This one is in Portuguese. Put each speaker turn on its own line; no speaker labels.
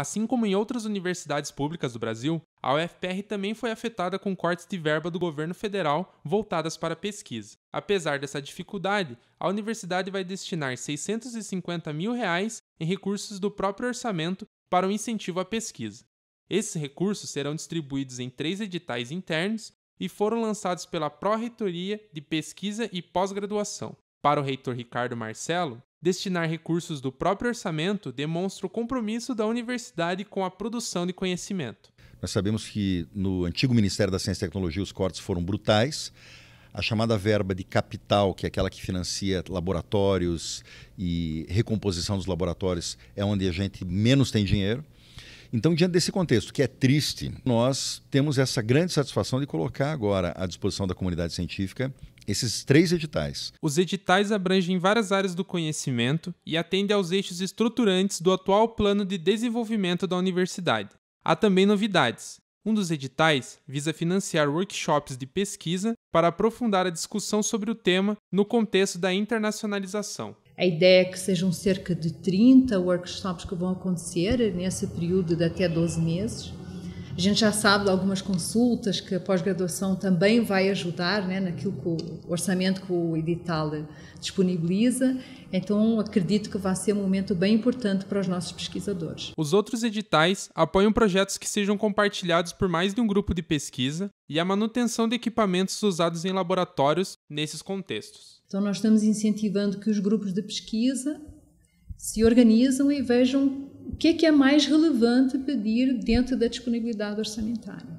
Assim como em outras universidades públicas do Brasil, a UFPR também foi afetada com cortes de verba do governo federal voltadas para pesquisa. Apesar dessa dificuldade, a universidade vai destinar 650 mil reais em recursos do próprio orçamento para o incentivo à pesquisa. Esses recursos serão distribuídos em três editais internos e foram lançados pela Pró-Reitoria de Pesquisa e Pós-Graduação. Para o reitor Ricardo Marcelo, destinar recursos do próprio orçamento demonstra o compromisso da universidade com a produção de conhecimento.
Nós sabemos que no antigo Ministério da Ciência e Tecnologia os cortes foram brutais. A chamada verba de capital, que é aquela que financia laboratórios e recomposição dos laboratórios, é onde a gente menos tem dinheiro. Então, diante desse contexto, que é triste, nós temos essa grande satisfação de colocar agora à disposição da comunidade científica esses três editais.
Os editais abrangem várias áreas do conhecimento e atendem aos eixos estruturantes do atual plano de desenvolvimento da universidade. Há também novidades. Um dos editais visa financiar workshops de pesquisa para aprofundar a discussão sobre o tema no contexto da internacionalização.
A ideia é que sejam cerca de 30 workshops que vão acontecer nesse período de até 12 meses. A gente já sabe de algumas consultas que a pós-graduação também vai ajudar né, naquilo que o orçamento que o edital disponibiliza. Então, acredito que vai ser um momento bem importante para os nossos pesquisadores.
Os outros editais apoiam projetos que sejam compartilhados por mais de um grupo de pesquisa e a manutenção de equipamentos usados em laboratórios nesses contextos.
Então, nós estamos incentivando que os grupos de pesquisa se organizam e vejam o que é, que é mais relevante pedir dentro da disponibilidade orçamentária.